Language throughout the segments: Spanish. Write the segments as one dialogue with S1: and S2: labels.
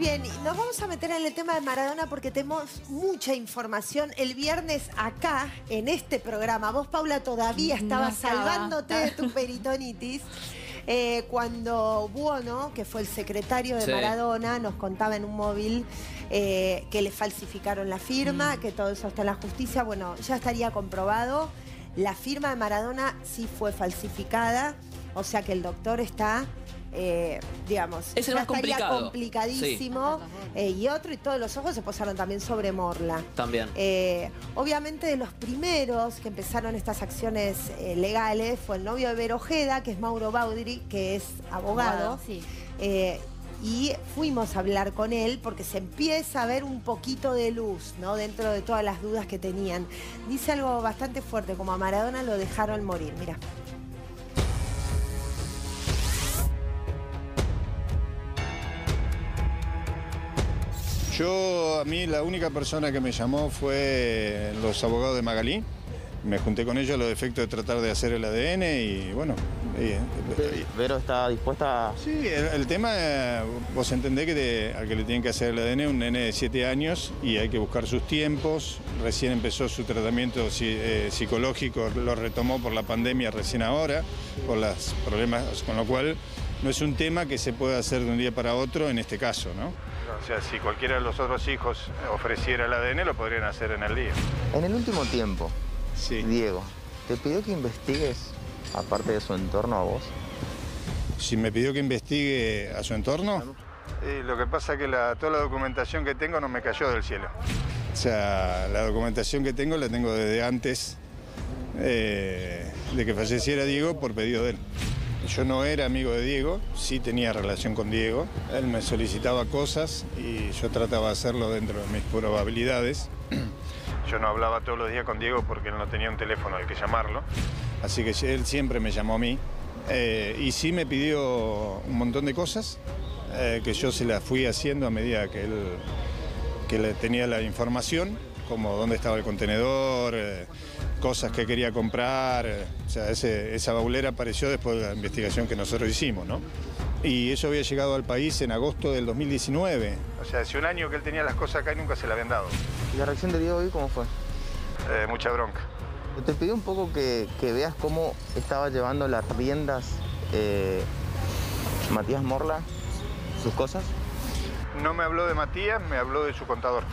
S1: Bien, nos vamos a meter en el tema de Maradona porque tenemos mucha información. El viernes acá, en este programa, vos, Paula, todavía estabas
S2: estaba.
S1: salvándote de tu peritonitis. eh, cuando Buono, que fue el secretario de
S3: Sí.
S1: Maradona, nos contaba en un móvil eh, que le falsificaron la firma,
S2: Mm.
S1: que todo eso está en la justicia. Bueno, ya estaría comprobado. La firma de Maradona sí fue falsificada, o sea que el doctor está, eh, digamos,
S3: Es el
S1: ya
S3: más
S1: estaría
S3: complicado.
S1: complicadísimo. eh, y otro, y todos los ojos se posaron también sobre Morla.
S3: También.
S1: Eh, obviamente de los primeros que empezaron estas acciones eh, legales fue el novio de Vero Ojeda, que es Mauro Baudry, que es abogado.
S2: Sí.
S1: Eh, y fuimos a hablar con él porque se empieza a ver un poquito de luz, ¿no? Dentro de todas las dudas que tenían. Dice algo bastante fuerte, como a Maradona lo dejaron morir. Mira.
S4: Yo, a mí, la única persona que me llamó fue los abogados de Magalí. Me junté con ellos a los efectos de tratar de hacer el ADN y bueno. y- y-
S5: Vero está dispuesta a...
S4: sí, el, el tema, eh, vos entendés que te- al que le tienen que hacer el ADN es un nene de 7 años y hay que buscar sus tiempos. Recién empezó su tratamiento si- eh, psicológico, lo retomó por la pandemia recién ahora, por los problemas, con lo cual no es un tema que se pueda hacer de un día para otro en este caso, ¿no? O sea, si cualquiera de los otros hijos ofreciera el ADN, lo podrían hacer en el día.
S5: En el último tiempo,
S4: Sí.
S5: Diego, ¿te pidió que investigues, aparte de su entorno, a vos?
S4: Si me pidió que investigue a su entorno, lo que pasa es que la- toda la documentación que tengo no me cayó del cielo. O sea, la documentación que tengo la tengo desde antes eh, de que falleciera Diego por pedido de él. Yo no era amigo de Diego, sí tenía relación con Diego. Él me solicitaba cosas y yo trataba de hacerlo dentro de mis probabilidades. Yo no hablaba todos los días con Diego porque él no tenía un teléfono al que llamarlo. Así que él siempre me llamó a mí. Eh, y sí me pidió un montón de cosas eh, que yo se las fui haciendo a medida que él que le tenía la información, como dónde estaba el contenedor, eh, cosas que quería comprar. eh, o sea, ese- esa baulera apareció después de la investigación que nosotros hicimos, ¿no? Y eso había llegado al país en agosto del 2019. O sea, hace un año que él tenía las cosas acá y nunca se le habían dado.
S5: ¿Y la reacción de Diego hoy cómo fue?
S4: Eh, mucha bronca.
S5: Te pidió un poco que, que veas cómo estaba llevando las riendas eh, Matías Morla, sus cosas,
S4: No me habló de Matías, me habló de su contador.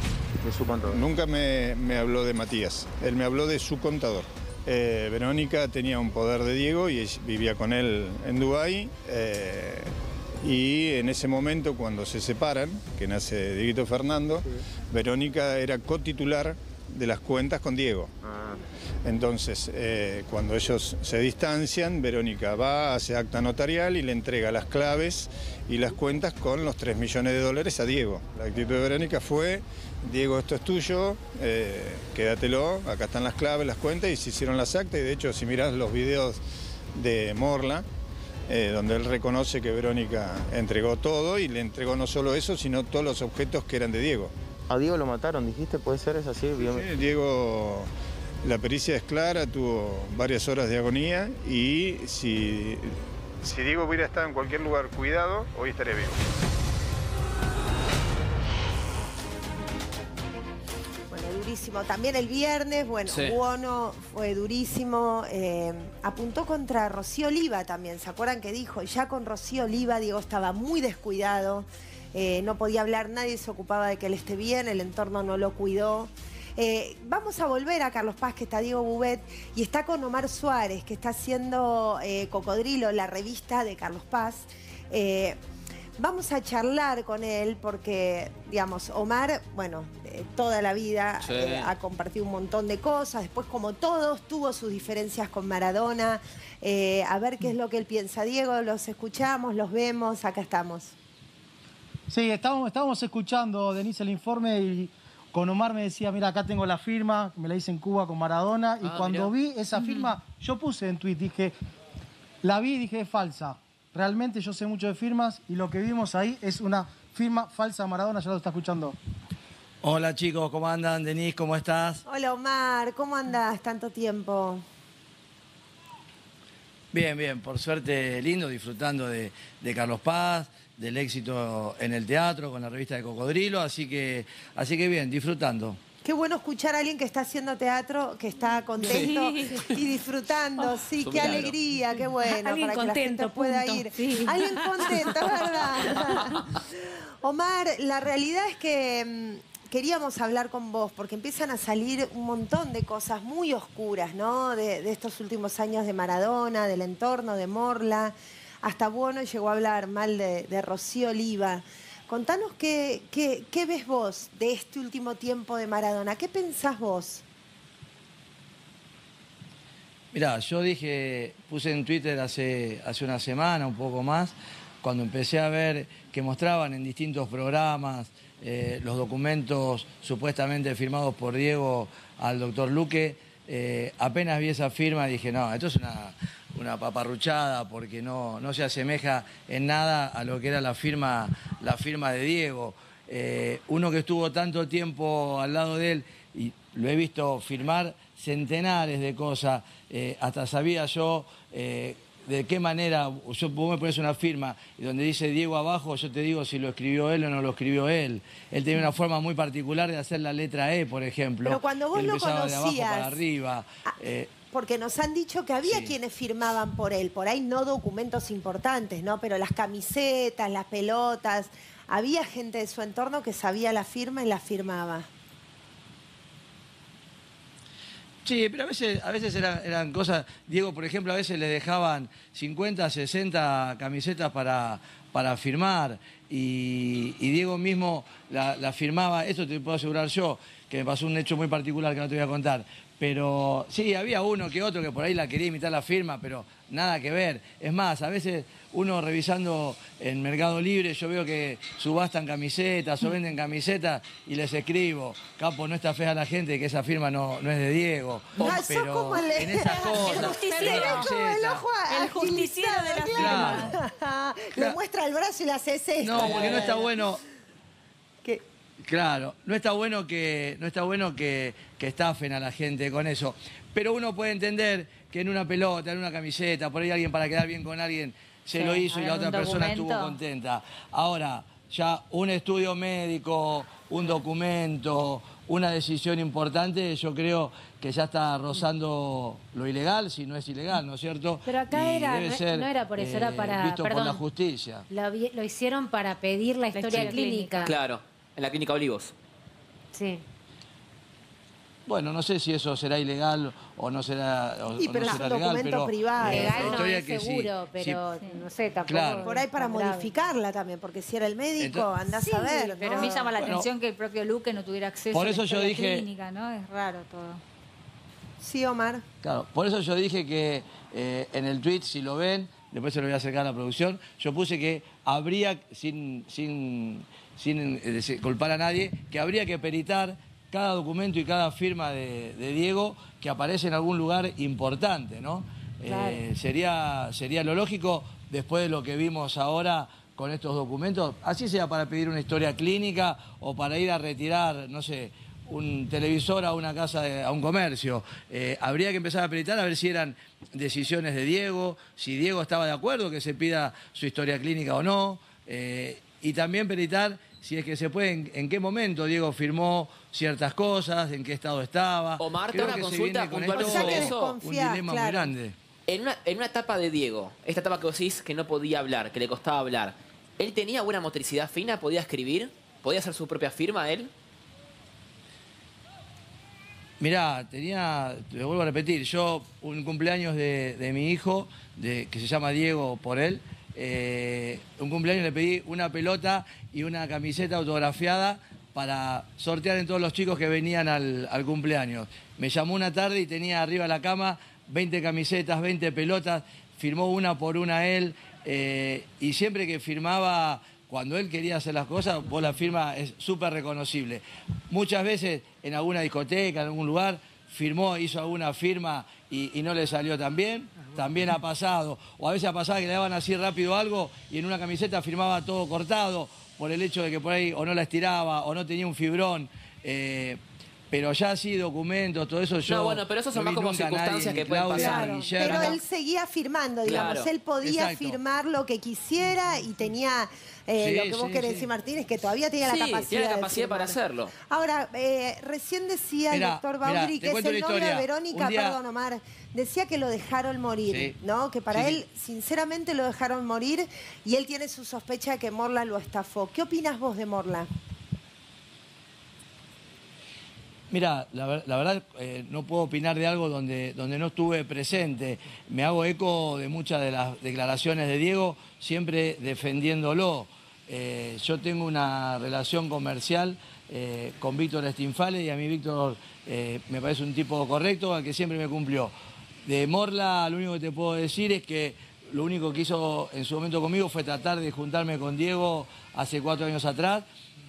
S5: De su contador.
S4: Nunca me, me habló de Matías, él me habló de su contador. Eh, Verónica tenía un poder de Diego y vivía con él en Dubái. eh, y en ese momento, cuando se separan, que nace Dieguito Fernando, Verónica era cotitular de las cuentas con Diego.
S5: Ah,
S4: Entonces, eh, cuando ellos se distancian, Verónica va, hace acta notarial y le entrega las claves y las cuentas con los 3 millones de dólares a Diego. La actitud de Verónica fue, Diego, esto es tuyo, eh, quédatelo, acá están las claves, las cuentas, y se hicieron las actas, y de hecho, si mirás los videos de Morla, eh, donde él reconoce que Verónica entregó todo y le entregó no solo eso, sino todos los objetos que eran de Diego.
S5: A Diego lo mataron, dijiste, ¿puede ser? ¿Es así?
S4: Sí, Diego, la pericia es clara, tuvo varias horas de agonía y si, si Diego hubiera estado en cualquier lugar cuidado, hoy estaría vivo.
S1: Bueno, durísimo. También el viernes, bueno,
S3: Sí.
S1: Buono fue durísimo. eh, apuntó contra Rocío Oliva también. ¿Se acuerdan que dijo? Ya con Rocío Oliva, Diego estaba muy descuidado. Eh, no podía hablar, nadie se ocupaba de que él esté bien, el entorno no lo cuidó. Eh, vamos a volver a Carlos Paz, que está Diego Bubet, y está con Omar Suárez, que está haciendo eh, Cocodrilo, la revista de Carlos Paz. Eh, Vamos a charlar con él porque, digamos, Omar, bueno, toda la vida
S3: Sí.
S1: ha compartido un montón de cosas. Después, como todos, tuvo sus diferencias con Maradona. A ver qué es lo que él piensa. Diego, los escuchamos, los vemos, acá estamos.
S6: Sí, estábamos, estábamos escuchando, Denise, el informe y con Omar me decía, mira, acá tengo la firma, me la hice en Cuba con Maradona. Y
S3: Ah,
S6: cuando
S3: mirá.
S6: vi esa firma, yo puse en tweet, dije, la vi y dije, es falsa. Realmente yo sé mucho de firmas y lo que vimos ahí es una firma falsa de Maradona, ya lo está escuchando.
S7: Hola chicos, ¿cómo andan? Denise, ¿cómo estás?
S1: Hola Omar, ¿cómo andás? Tanto tiempo.
S7: Bien, bien, por suerte lindo, disfrutando de, Carlos Paz, del éxito en el teatro con la revista de Cocodrilo, así que, así que bien, disfrutando.
S1: Qué bueno escuchar a alguien que está haciendo teatro, que está contento y disfrutando. Oh, sí, qué alegría, qué bueno.
S2: Alguien para que la pueda ir.
S1: Alguien contento, ¿verdad? Omar, la realidad es que mm, queríamos hablar con vos porque empiezan a salir un montón de cosas muy oscuras, ¿no? De, estos últimos años de Maradona, del entorno de Morla. Hasta Bueno llegó a hablar mal de, Rocío Oliva. Contanos qué, qué, ves vos de este último tiempo de Maradona. ¿Qué pensás vos?
S7: Mirá, yo dije, puse en Twitter hace, hace una semana, un poco más, cuando empecé a ver que mostraban en distintos programas eh, los documentos supuestamente firmados por Diego al doctor Luque, eh, apenas vi esa firma dije, no, esto es una, una paparruchada porque no, no se asemeja en nada a lo que era la firma, la firma de Diego. Eh, uno que estuvo tanto tiempo al lado de él y lo he visto firmar centenares de cosas, hasta sabía yo de qué manera, yo, vos me pones una firma y donde dice Diego abajo, yo te digo si lo escribió él o no lo escribió él. Él tenía una forma muy particular de hacer la letra E, por ejemplo.
S1: Pero cuando vos lo conocías, de abajo
S7: para arriba.
S1: Ah, porque nos han dicho que había quienes firmaban por él, por ahí no documentos importantes, ¿no? Pero las camisetas, las pelotas, había gente de su entorno que sabía la firma y la firmaba.
S7: Sí, pero a veces, a veces eran, cosas, Diego, por ejemplo, a veces le dejaban 50, 60 camisetas para, para firmar. Y, Diego mismo la, la, firmaba, esto te puedo asegurar yo, que me pasó un hecho muy particular que no te voy a contar, pero sí, había uno que otro que por ahí la quería imitar la firma, pero nada que ver. Es más, a veces uno revisando en Mercado Libre, yo veo que subastan camisetas o venden camisetas y les escribo, capo, no está fea la gente que esa firma no, no es de Diego.
S1: pero como el,
S2: en esas cosas. El justiciero.
S1: El, justiciero de la firma. Le muestra el brazo y la hace
S7: No, porque no está bueno Claro, no está bueno que, no está bueno que, estafen a la gente con eso. Pero uno puede entender que en una pelota, en una camiseta, por ahí alguien para quedar bien con alguien se lo hizo y la otra persona estuvo contenta. Ahora, ya un estudio médico, un documento, una decisión importante, yo creo que ya está rozando lo ilegal, si no es ilegal, ¿no es cierto?
S2: Pero acá era, no, era por eso, era eh, para...
S7: Visto por la justicia.
S2: Lo, hicieron para pedir la, historia, clínica.
S3: Claro en la Clínica Olivos.
S2: Sí.
S7: Bueno, no sé si eso será ilegal o no será, o,
S1: pero
S7: no
S1: es un documento privado.
S2: Legal no es seguro, pero no sé, tampoco.
S1: Por ahí para modificarla también, porque si era el médico, andás a ver.
S2: Pero me llama la atención que el propio Luque no tuviera acceso
S7: por eso a la
S2: yo
S7: dije,
S2: clínica, ¿no? Es raro todo.
S1: Sí, Omar.
S7: Claro, por eso yo dije que eh, en el tweet, si lo ven, después se lo voy a acercar a la producción, yo puse que habría, sin, sin sin eh, culpar a nadie, que habría que peritar cada documento y cada firma de, Diego que aparece en algún lugar importante, ¿no? Eh, sería, sería lo lógico, después de lo que vimos ahora con estos documentos, así sea para pedir una historia clínica o para ir a retirar, no sé, un televisor a una casa, a un comercio. Eh, habría que empezar a peritar a ver si eran decisiones de Diego, si Diego estaba de acuerdo que se pida su historia clínica o no, y también peritar si es que se puede, en, qué momento Diego firmó ciertas cosas, en qué estado estaba.
S3: O Marta, una consulta
S7: eso. Un dilema muy grande.
S3: En una, en una etapa de Diego, esta etapa que vos decís que no podía hablar, que le costaba hablar, ¿él tenía buena motricidad fina? ¿Podía escribir? ¿Podía hacer su propia firma él?
S7: Mirá, tenía, te vuelvo a repetir, yo un cumpleaños de, mi hijo, de, que se llama Diego por él, eh, un cumpleaños le pedí una pelota y una camiseta autografiada para sortear en todos los chicos que venían al, cumpleaños. Me llamó una tarde y tenía arriba de la cama 20 camisetas, 20 pelotas, firmó una por una él eh, y siempre que firmaba, cuando él quería hacer las cosas, vos la firma es súper reconocible. Muchas veces en alguna discoteca, en algún lugar, firmó, hizo alguna firma y, no le salió tan bien también ha pasado. O a veces ha pasado que le daban así rápido algo y en una camiseta firmaba todo cortado por el hecho de que por ahí o no la estiraba o no tenía un fibrón. Eh, pero ya sí, documentos, todo eso yo...
S3: No, bueno, pero eso son más como circunstancias que pueden pasar.
S1: pero él seguía firmando, digamos. Él podía firmar lo que quisiera y tenía eh, lo que vos querés decir, Martínez, que todavía tenía la capacidad.
S3: tiene la capacidad para hacerlo.
S1: Ahora, eh, recién decía el doctor Baudry, que es el novio de Verónica, perdón, Omar, decía que lo dejaron morir, ¿no? Que para él, sinceramente, lo dejaron morir y él tiene su sospecha de que Morla lo estafó. ¿Qué opinas vos de Morla?
S7: Mira, la, verdad eh, no puedo opinar de algo donde, donde no estuve presente. Me hago eco de muchas de las declaraciones de Diego, siempre defendiéndolo. Eh, yo tengo una relación comercial eh, con Víctor Estinfale y a mí Víctor me parece un tipo correcto, al que siempre me cumplió. De Morla, lo único que te puedo decir es que lo único que hizo en su momento conmigo fue tratar de juntarme con Diego hace cuatro años atrás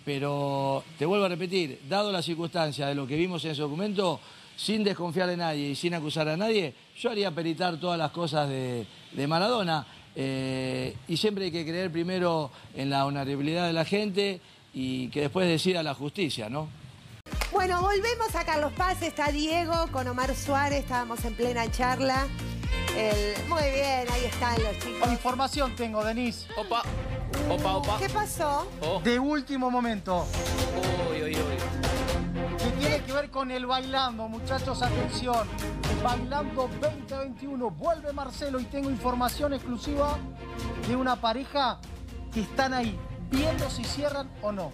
S7: pero te vuelvo a repetir, dado la circunstancia de lo que vimos en ese documento, sin desconfiar de nadie y sin acusar a nadie, yo haría peritar todas las cosas de, Maradona. Eh, y siempre hay que creer primero en la honorabilidad de la gente y que después decida la justicia, ¿no?
S1: Bueno, volvemos a Carlos Paz, está Diego con Omar Suárez, estábamos en plena charla. Muy bien, ahí están los chicos.
S6: Información tengo, Denise.
S3: Opa. Opa, opa.
S1: ¿Qué pasó?
S6: Oh. De último momento.
S3: Uy, uy, uy.
S6: Que tiene que ver con el bailando, muchachos, atención. Bailando 2021. Vuelve Marcelo y tengo información exclusiva de una pareja que están ahí, viendo si cierran o no.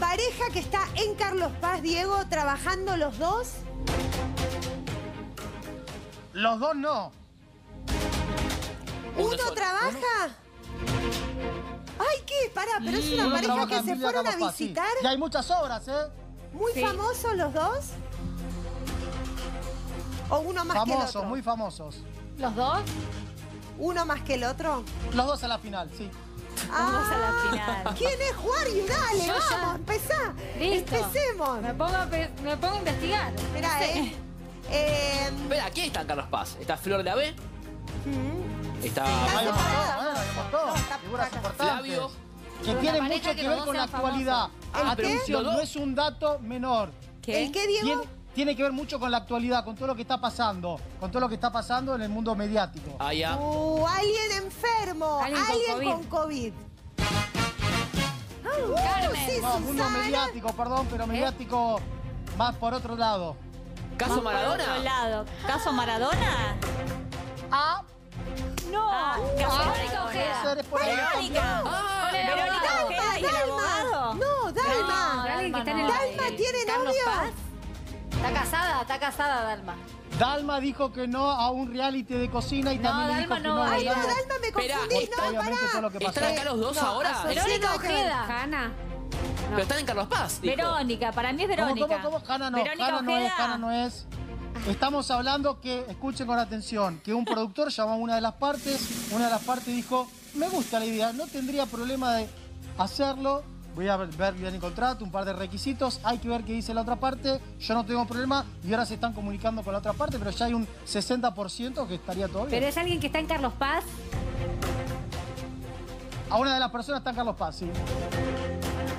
S1: Pareja que está en Carlos Paz, Diego, trabajando los dos.
S6: Los dos no.
S1: ¿Uno, trabaja? Ay, ¿qué? Pará, pero es una pareja que se fueron a visitar.
S6: Y hay muchas obras, ¿eh?
S1: Muy famosos los dos. ¿O uno más que el otro?
S6: muy famosos.
S2: ¿Los dos?
S1: ¿Uno más que el otro?
S6: Los dos a la final, sí.
S2: Vamos a la ah, final.
S1: ¿Quién es Wario? Dale, vamos, empezá. Listo. Empecemos.
S2: Me pongo, a, me pongo a investigar.
S1: Mirá, eh.
S3: eh. Espera, ¿quién está Carlos Paz? ¿Está Flor de Ave? Está...
S6: Flavio. Que tiene mucho que, ver con la actualidad. Atención, no es un dato menor.
S1: ¿Qué? ¿El qué, Diego?
S6: Tiene, que ver mucho con la actualidad, con todo lo que está pasando, con todo lo que está pasando en el mundo mediático.
S3: Ah, ya.
S1: Uh, alguien enfermo, alguien, con COVID.
S6: Uh, mundo mediático, perdón, pero ¿Eh? mediático más por otro lado.
S3: ¿Caso Maradona?
S2: Por otro lado. ¿Caso Maradona?
S6: Ah,
S2: no. Ah, Verónica Ojeda.
S1: Verónica.
S2: Ah, Verónica Ojeda y el abogado.
S1: No, Dalma.
S2: Dalma,
S1: Dalma tiene novio.
S2: Está casada, está casada Dalma.
S6: Dalma dijo que no a un reality de cocina y también dijo que no.
S1: Ay, no, Dalma me confundí, no,
S3: pará. ¿Están acá los dos ahora?
S2: Verónica Ojeda.
S3: Hanna. Pero están en Carlos Paz,
S2: Verónica, para mí es Verónica.
S6: ¿Cómo, cómo, cómo? Hanna no, Hanna no es, Hanna no es. Estamos hablando que, escuchen con atención, que un productor llamó a una de las partes, una de las partes dijo, me gusta la idea, no tendría problema de hacerlo, voy a ver bien el contrato, un par de requisitos, hay que ver qué dice la otra parte, yo no tengo problema y ahora se están comunicando con la otra parte, pero ya hay un 60% que estaría todo bien.
S2: ¿Pero es alguien que está en Carlos Paz?
S6: A una de las personas está en Carlos Paz, sí.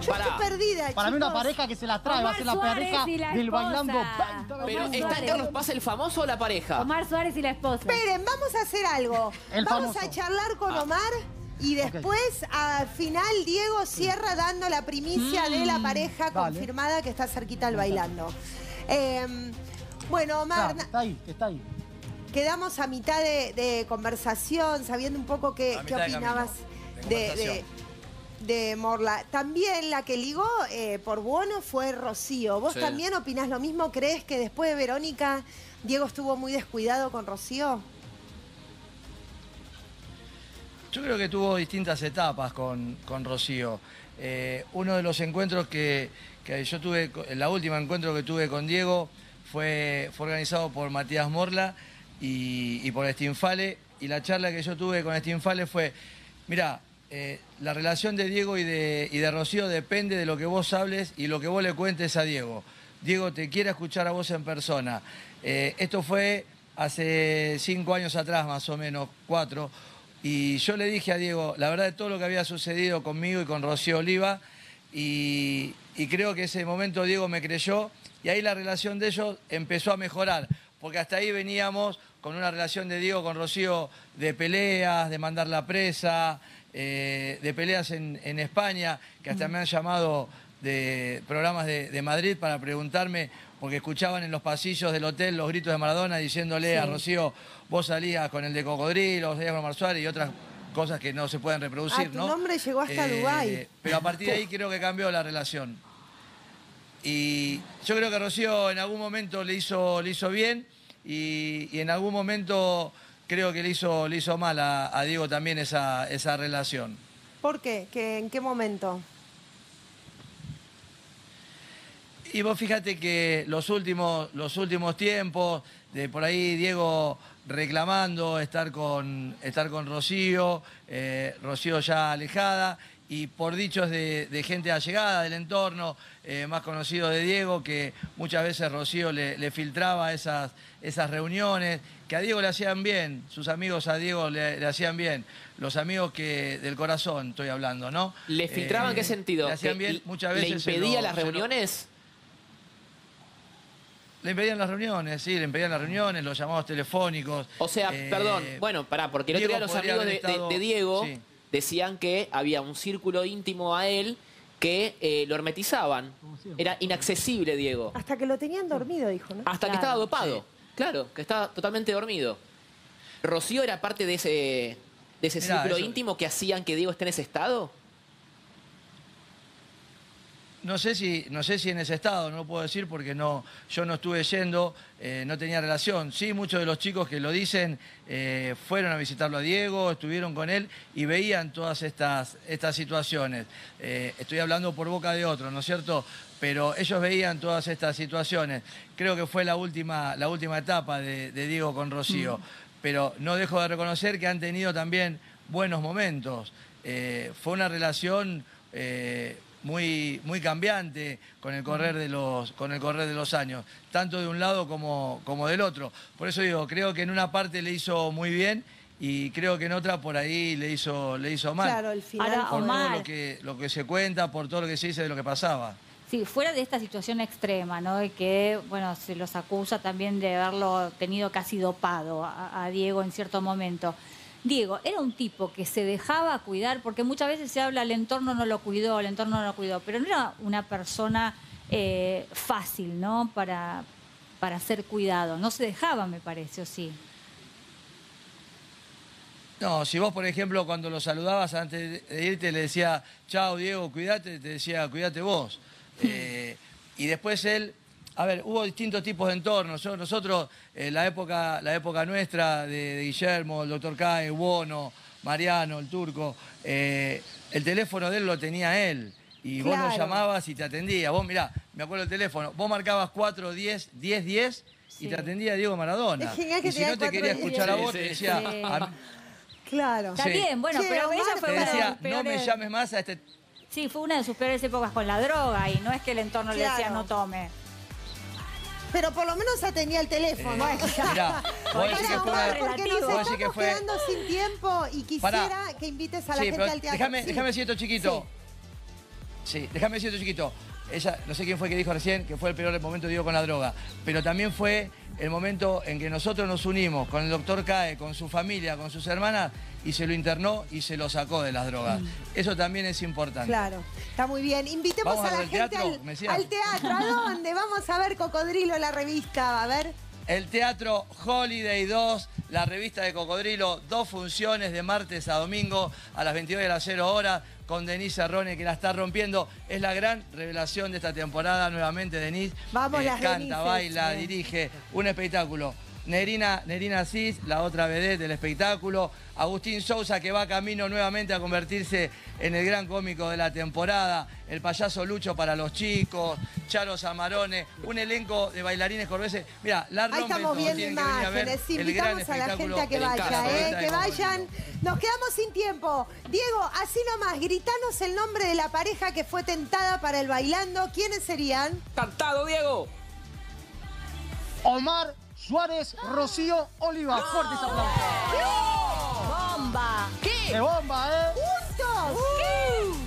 S1: Yo estoy perdida,
S6: Para mí una pareja que se la trae va a ser la pareja del bailando
S3: Pero ¿está en Carlos Paz el famoso o la pareja?
S2: Omar Suárez y la esposa.
S1: Esperen, vamos a hacer algo. vamos a charlar con ah. Omar. Y después, al final, Diego cierra dando la primicia de la mm. pareja confirmada que está cerquita al bailando. Em, bueno, Omar...
S6: está ahí, está ahí.
S1: Quedamos a mitad de, conversación, sabiendo un poco qué, qué opinabas de, de Morla. También la que ligó eh, por Buono fue Rocío. ¿Vos también opinás lo mismo? ¿Crees que después de Verónica, Diego estuvo muy descuidado con Rocío?
S7: Yo creo que tuvo distintas etapas con, Rocío. Eh, uno de los encuentros que, yo tuve, la última encuentro que tuve con Diego fue, fue organizado por Matías Morla y, y por Stinfale. Y la charla que yo tuve con Stinfale fue, mira, eh, la relación de Diego y de, y de Rocío depende de lo que vos hables y lo que vos le cuentes a Diego. Diego te quiere escuchar a vos en persona. Eh, esto fue hace cinco años atrás, más o menos, cuatro. Y yo le dije a Diego, la verdad de todo lo que había sucedido conmigo y con Rocío Oliva, y, y creo que ese momento Diego me creyó y ahí la relación de ellos empezó a mejorar, porque hasta ahí veníamos con una relación de Diego con Rocío de peleas, de mandar la presa, eh, de peleas en, en España, que hasta me han llamado de programas de, de Madrid para preguntarme, porque escuchaban en los pasillos del hotel los gritos de Maradona diciéndole a Rocío, vos salías con el de Cocodrilo, vos salías con y otras cosas que no se pueden reproducir,
S1: Ah, tu
S7: ¿no? Eh,
S1: nombre llegó hasta Dubái.
S7: Pero a partir de ahí creo que cambió la relación. Y yo creo que Rocío en algún momento le hizo, le hizo bien y, y en algún momento creo que le hizo, le hizo mal a, a Diego también esa, esa relación.
S1: ¿Por qué? ¿Qué- ¿En qué momento?
S7: Y vos fíjate que los últimos, los últimos tiempos, de por ahí Diego reclamando estar con, estar con Rocío, eh, Rocío ya alejada, y por dichos de, de gente allegada del entorno, eh, más conocido de Diego, que muchas veces Rocío le, le filtraba esas, esas reuniones, que a Diego le hacían bien, sus amigos a Diego le, le hacían bien, los amigos que del corazón estoy hablando, ¿no?
S3: ¿Le filtraban en qué
S7: Eh,
S3: sentido?
S7: Le hacían
S3: ¿Que
S7: bien, muchas veces
S3: ¿Le impedía
S7: lo-
S3: las reuniones?
S7: Le impedían las reuniones, sí, le impedían las reuniones, los llamados telefónicos.
S3: O sea,
S7: Eh,
S3: perdón, bueno, pará, porque el otro día los amigos de, de Diego
S7: sí.
S3: Decían que había un círculo íntimo a él que eh, lo hermetizaban. Era inaccesible Diego.
S1: Hasta que lo tenían dormido, dijo, ¿no?
S3: Hasta que
S2: Claro,
S3: estaba dopado. Claro, que estaba totalmente dormido. ¿Rocío era parte de ese, de ese
S7: Mirá,
S3: círculo
S7: eso-
S3: íntimo que hacían que Diego esté en ese estado?
S7: No sé si, no sé si en ese estado, no lo puedo decir porque no, yo no estuve yendo, eh, no tenía relación. Sí, muchos de los chicos que lo dicen eh, fueron a visitarlo a Diego, estuvieron con él y veían todas estas, estas situaciones. Eh, estoy hablando por boca de otros, ¿no es cierto? Pero ellos veían todas estas situaciones. Creo que fue la última, la última etapa de, de Diego con Rocío. Pero no dejo de reconocer que han tenido también buenos momentos. Fue una relación muy, muy cambiante con el correr de los, con el correr de los años, tanto de un lado como, como del otro. Por eso digo, creo que en una parte le hizo muy bien y creo que en otra por ahí le hizo, le hizo mal.
S1: Claro, el final.
S2: Ahora,
S7: por todo lo que, lo que se cuenta, por todo lo que se dice de lo que pasaba.
S2: Sí, fuera de esta situación extrema, ¿no? De que, bueno, se los acusa también de haberlo tenido casi dopado a, a Diego en cierto momento. Diego, era un tipo que se dejaba cuidar, porque muchas veces se habla, el entorno no lo cuidó, el entorno no lo cuidó, pero no era una persona eh, fácil, ¿no? Para, para ser cuidado. No se dejaba, me parece, ¿o sí?
S7: No, si vos, por ejemplo, cuando lo saludabas antes de irte, le decía, chao Diego, cuídate, te decía, cuídate vos. Eh, y después él, a ver, hubo distintos tipos de entornos. Yo- nosotros, eh, la, época, la época nuestra de, de Guillermo, el doctor Cae, Bono, Mariano, el turco, eh, el teléfono de él lo tenía él. Y vos lo llamabas y te atendía. Vos, mirá, me acuerdo el teléfono. Vos marcabas 4, 10, 10, 10 y
S2: Sí.
S7: te atendía Diego Maradona.
S1: Es genial que
S7: y si no te
S1: 4,
S7: quería
S1: 10.
S7: escuchar a vos,
S3: sí.
S7: te decía,
S2: Sí.
S7: "A-
S1: Claro.
S2: Está bien, bueno, pero
S1: Omar,
S2: ella fue
S7: te
S2: una de
S7: decía,
S2: las
S7: no me
S2: peores-
S7: llames más a este...
S2: Sí, fue una de sus peores épocas con la droga y no es que el entorno le decía no tome.
S1: Pero por lo menos tenía el teléfono.
S7: Eh, mirá, vos decís que fue una...
S1: porque nos.
S7: Vos
S1: estamos
S7: decís que fue-
S1: quedando sin tiempo y quisiera
S7: Pará.
S1: que invites a la gente al teatro.
S7: déjame,
S1: Sí.
S7: déjame decir esto chiquito. Sí, déjame decir esto chiquito. Ella, no sé quién fue que dijo recién que fue el peor momento Diego con la droga, pero también fue el momento en que nosotros nos unimos con el doctor Cae, con su familia, con sus hermanas, y se lo internó y se lo sacó de las drogas. Eso también es importante.
S1: Claro, está muy bien. Invitemos
S7: ¿Vamos
S1: a la gente
S7: teatro,
S1: al, al teatro. ¿A dónde? Vamos a ver Cocodrilo, la revista. A ver.
S7: El Teatro Holiday 2, la revista de Cocodrilo, dos funciones de martes a domingo a las 22 de las 0 horas con Denise Arrone que la está rompiendo. Es la gran revelación de esta temporada nuevamente, Denise.
S1: Vamos, las
S7: Canta,
S1: Denises.
S7: baila, dirige, un espectáculo. Nerina, Nerina Cis, la otra vedette del espectáculo. Agustín Sousa, que va camino nuevamente a convertirse en el gran cómico de la temporada. El payaso Lucho para los chicos. Charo Zamarone. Un elenco de bailarines corbeses. Mira, la
S1: Ahí estamos viendo
S7: a
S1: imágenes. Invitamos a la gente a que vaya, ¿eh? Que vayan. Nos quedamos sin tiempo. Diego, así nomás, gritanos el nombre de la pareja que fue tentada para el bailando. ¿Quiénes serían?
S3: ¡Cantado, Diego!
S6: Omar Suárez, Rocío Oliva. Fuertes aplausos.
S2: ¡Bomba!
S6: ¡Qué bomba, eh!
S1: ¡Juntos!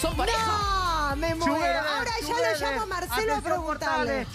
S3: ¿Son pareja?
S1: ¡No! No, me muero. Ahora ya lo llamo Marcelo a preguntarle.